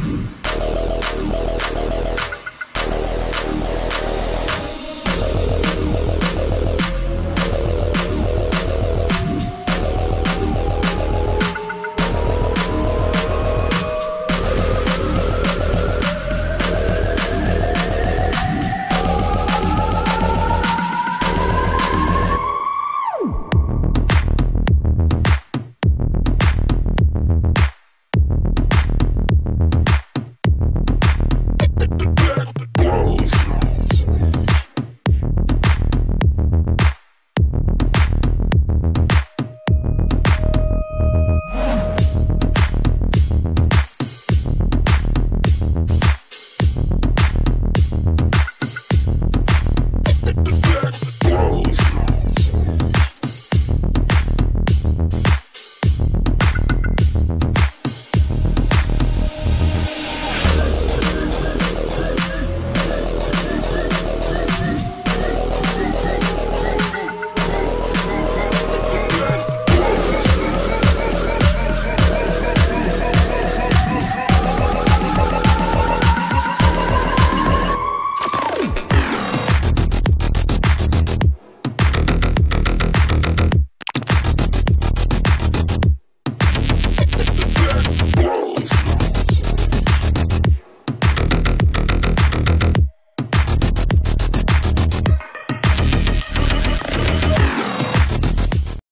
Música Earth.